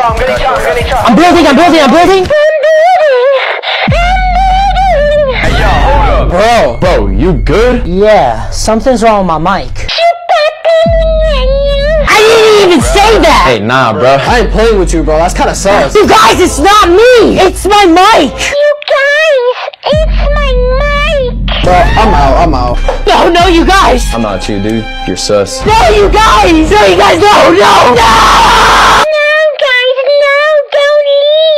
I'm I'm. I'm building, I'm building, I'm building. Hey, yo, hold up. Bro, bro, you good? Yeah, something's wrong with my mic. I didn't even say that. Hey, nah, bro. I ain't playing with you, bro. That's kind of sus. You guys, it's not me. It's my mic. You guys, it's my mic. Bro, I'm out. I'm out. No, no, you guys. I'm out too, dude. You're sus. No, you guys. No, you guys. No, no, no.